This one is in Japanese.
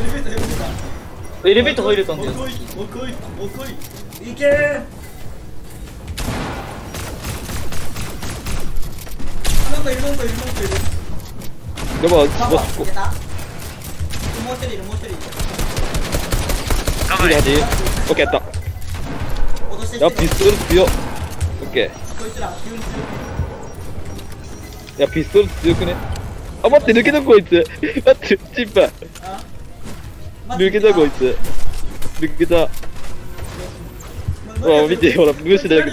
エレベーターエレベーターエレベーター入れたんだよ。もう来いもう来いもう来い。いけー。なんかいるなんかいるなんかいる。やばいパパもしこもう一人いるもう一人いる。28オッケーやっ脅しやピストル強。っオッケー。こいつら急に強いやピストル強くね？あ待って抜けたこいつ。待ってチッパー。あ？抜けたこいつ。抜けた。うわ見てほら無視だよ